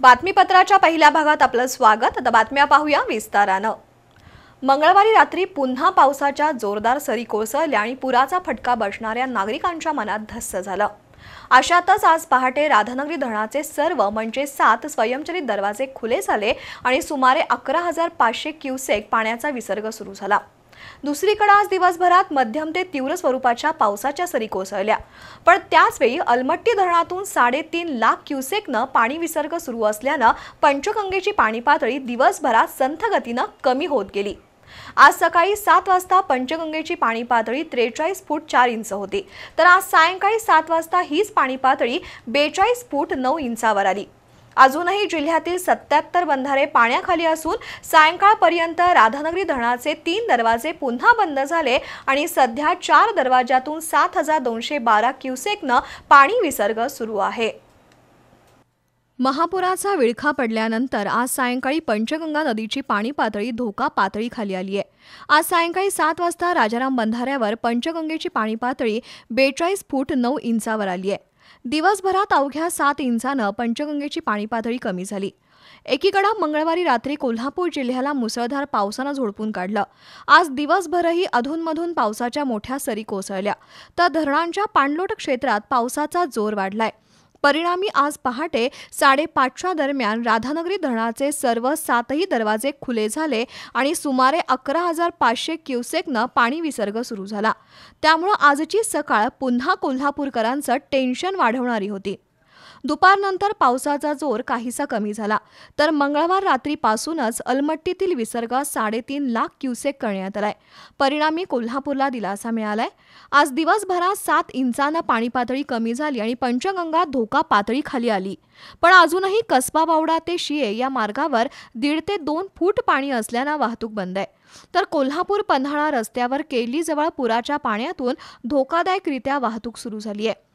बातमीपत्राच्या पहिल्या भागात आपलं स्वागत. आता बातम्या पाहूया विस्तारानं. मंगळवारी रात्री पुन्हा पावसाच्या जोरदार सरी कोसळल्या आणि पुराचा फटका बसणाऱ्या नागरिकांच्या मनात धस्स झालं. अशातच आज पहाटे राधानगरी धरणाचे सर्व म्हणजे सात स्वयंचलित दरवाजे खुले झाले आणि सुमारे अकरा हजार पाचशे क्युसेक पाण्याचा विसर्ग सुरू झाला. दुसरीकडे आज दिवसभरात मध्यम ते तीव्र स्वरूपाच्या पावसाच्या सरी कोसळल्या. पण त्याचवेळी अलमट्टी धरणातून साडेतीन लाख क्युसेकनं पाणी विसर्ग सुरू असल्यानं पंचगंगेची पाणी पातळी दिवसभरात संथ गतीनं कमी होत गेली. आज सकाळी सात वाजता पंचगंगेची पाणी पातळी त्रेचाळीस फूट चार इंच होती. तर आज सायंकाळी सात वाजता हीच पाणी पातळी बेचाळीस फूट नऊ इंचावर आली. अजूनही जिल्ह्यातील सत्याहत्तर बंधारे पाण्याखाली असून सायंकाळपर्यंत राधानगरी धरणाचे तीन दरवाजे पुन्हा बंद झाले आणि सध्या चार दरवाजातून सात हजार दोनशे बारा क्युसेकनं पाणी विसर्ग सुरू आहे. महापुराचा विळखा पडल्यानंतर आज सायंकाळी पंचगंगा नदीची पाणी पातळी धोका पातळीखाली आली आहे. आज सायंकाळी सात वाजता राजाराम बंधाऱ्यावर पंचगंगेची पाणी पातळी बेचाळीस फूट नऊ इंचावर आली आहे. दिवसभरात अवघ्या सात इंचानं पंचगंगेची पाणी पातळी कमी झाली. एकीकडं मंगळवारी रात्री कोल्हापूर जिल्ह्याला मुसळधार पावसानं झोडपून काढलं. आज दिवसभरही अधूनमधून पावसाच्या मोठ्या सरी कोसळल्या. तर धरणांच्या पाणलोट क्षेत्रात पावसाचा जोर वाढलाय. परिणामी आज पहाटे साडेपाचच्या दरम्यान राधानगरी धरणाचे सर्व सातही दरवाजे खुले झाले आणि सुमारे अकरा हजार पाचशे क्युसेकनं पाणी विसर्ग सुरू झाला. त्यामुळं आजची सकाळ पुन्हा कोल्हापूरकरांचं टेन्शन वाढवणारी होती. दुपारनंतर पावसाचा जोर काहीसा कमी झाला. तर मंगळवार रात्रीपासूनच अलमट्टीतील विसर्ग साडेतीन लाख क्युसेक करण्यात आलाय. परिणामी कोल्हापूरला दिलासा मिळालाय. आज दिवसभरात सात इंचानं पाणी पातळी कमी झाली आणि पंचगंगा धोका पातळी खाली आली. पण अजूनही कसबा बावडा ते शिये या मार्गावर दीड ते दोन फूट पाणी असल्यानं वाहतूक बंद आहे. तर कोल्हापूर पन्हाळा रस्त्यावर केलीजवळ पुराच्या पाण्यातून धोकादायकरित्या वाहतूक सुरू झाली आहे.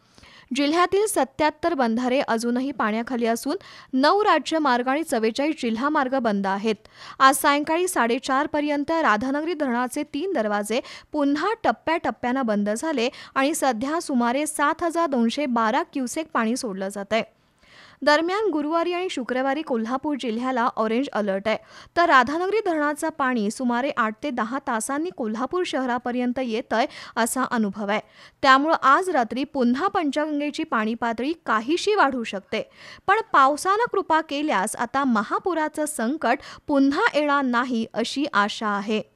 जिल्ह्यातील सत्याहत्तर बंधारे अजूनही पाण्याखाली असून नऊ राज्य मार्ग आणि चव्वेचाळीस जिल्हा मार्ग बंद आहेत. आज सायंकाळी साडेचार पर्यंत राधानगरी धरणाचे तीन दरवाजे पुन्हा टप्प्याटप्प्यानं बंद झाले आणि सध्या सुमारे सात हजार दोनशे बारा क्युसेक पाणी सोडलं जात आहे दरम्यान गुरुवारी आणि शुक्रवारी कोल्हापूर जिल्ह्याला ऑरेंज अलर्ट आहे. तर राधानगरी धरणाचं पाणी सुमारे आठ ते दहा तासांनी कोल्हापूर शहरापर्यंत येत आहे असा अनुभव आहे. त्यामुळं आज रात्री पुन्हा पंचगंगेची पाणी पातळी काहीशी वाढू शकते. पण पावसानं कृपा केल्यास आता महापुराचं संकट पुन्हा येणार नाही अशी आशा आहे.